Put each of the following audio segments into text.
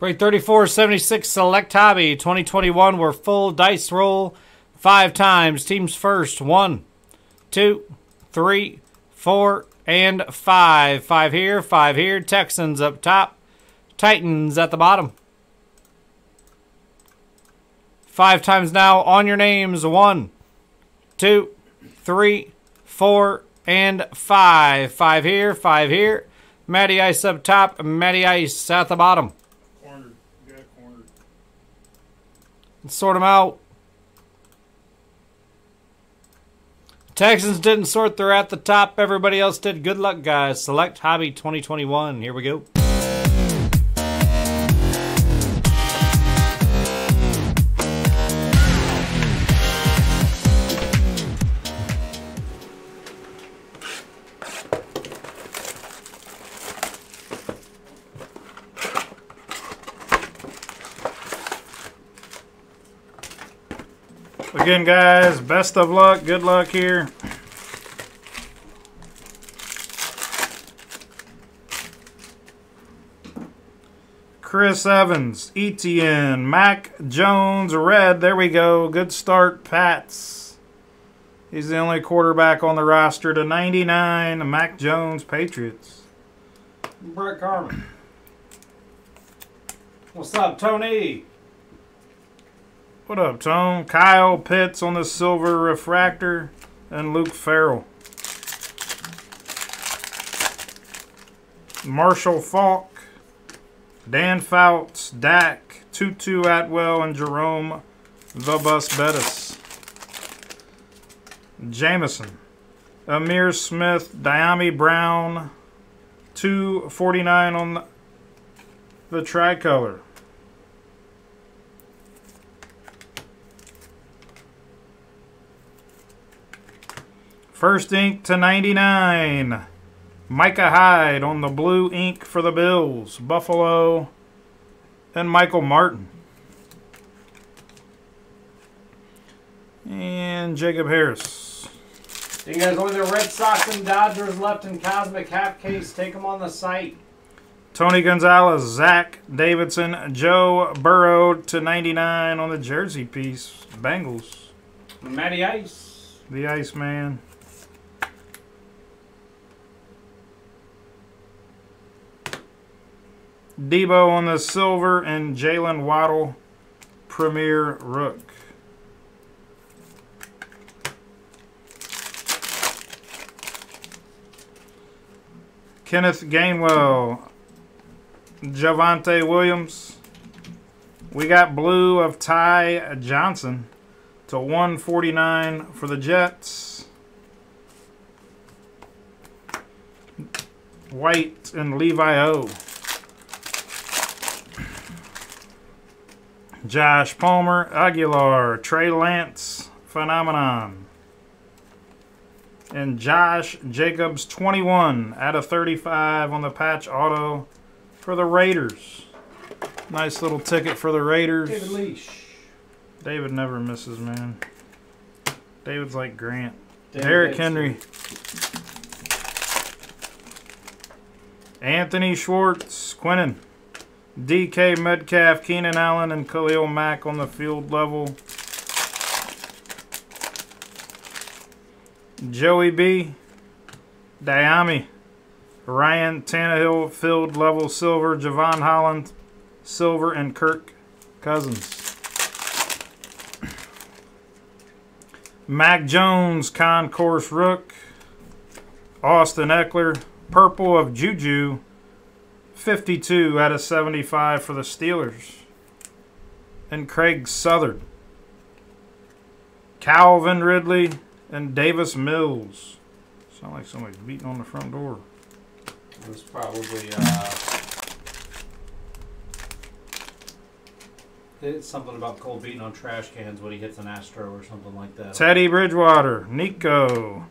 Break 3476 Select Hobby 2021. We're full dice roll five times. Teams first. One, two, three, four, and five. Five here, five here. Texans up top. Titans at the bottom. Five times now on your names. One, two, three, four, and five. Five here, five here. Matty Ice up top, Matty Ice at the bottom. Let's sort them out. Texans didn't sort, they're at the top. Everybody else did. Good luck, guys. Select Hobby 2021. Here we go. Again, guys, best of luck. Good luck here. Chris Evans, ETN, Mac Jones, red. There we go. Good start, Pats. He's the only quarterback on the roster to 99. Mac Jones, Patriots. Brett Carmen. What's up, Tony? What up, Tone? Kyle Pitts on the silver refractor, and Luke Farrell. Marshall Faulk, Dan Fouts, Dak, Tutu Atwell, and Jerome the Bus Bettis. Jamison, Amir Smith, Dyami Brown, 249 on the, the tricolor. First ink to 99. Micah Hyde on the blue ink for the Bills. Buffalo. And Michael Martin. And Jacob Harris. You guys only the Red Sox and Dodgers left in Cosmic Half Case. Take them on the site. Tony Gonzalez, Zach Davidson, Joe Burrow to 99 on the jersey piece. Bengals. Matty Ice. The Iceman. Debo on the silver and Jaylen Waddle, Premier Rook. Kenneth Gainwell, Javonte Williams. We got blue of Ty Johnson to 149 for the Jets. White and Levi O. Josh Palmer, Aguilar, Trey Lance, Phenomenon. And Josh Jacobs, 21 out of 35 on the patch auto for the Raiders. Nice little ticket for the Raiders. David Leash. David never misses, man. David's like Grant. David Derrick Benson. Henry. Anthony Schwartz, Quinnen. DK Metcalf, Keenan Allen, and Khalil Mack on the field level. Joey B. Dyami. Ryan Tannehill, field level silver. Jevon Holland, silver. And Kirk Cousins. Mac Jones, Concourse Rook. Austin Ekeler, purple of Juju. 52 out of 75 for the Steelers. And Craig Southern. Calvin Ridley and Davis Mills. Sound like somebody's beating on the front door. It was probably uh, it's something about Cole beating on trash cans when he hits an Astro or something like that. Teddy Bridgewater, Nico,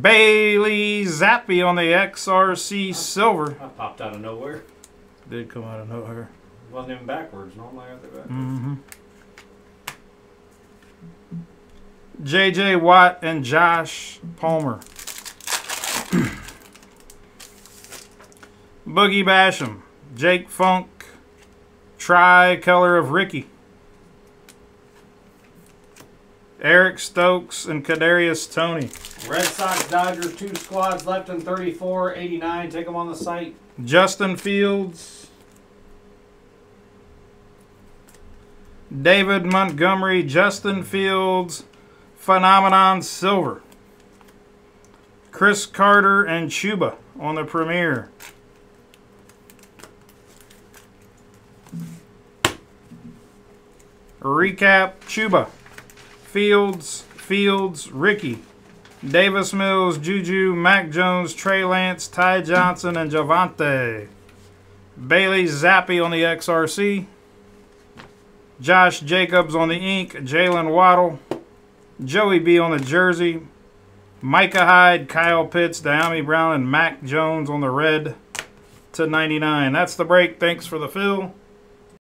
Bailey Zappe on the XRC Silver. I popped out of nowhere. Did come out of nowhere. wasn't even backwards. Normally they're backwards. Mm-hmm. JJ Watt and Josh Palmer. Boogie Basham, Jake Funk, Tri-color of Ricky. Eric Stokes and Kadarius Toney. Red Sox, Dodgers, two squads left in 34, 89. Take them on the site. Justin Fields. David Montgomery, Justin Fields, Phenomenon Silver. Chris Carter and Chuba on the premiere. Recap Chuba. Fields, Fields, Ricky. Davis Mills, Juju, Mac Jones, Trey Lance, Ty Johnson, and Javonte. Bailey Zappe on the XRC. Josh Jacobs on the ink. Jaylen Waddle. Joey B on the jersey. Micah Hyde, Kyle Pitts, Dyami Brown, and Mac Jones on the red to 99. That's the break. Thanks for the fill.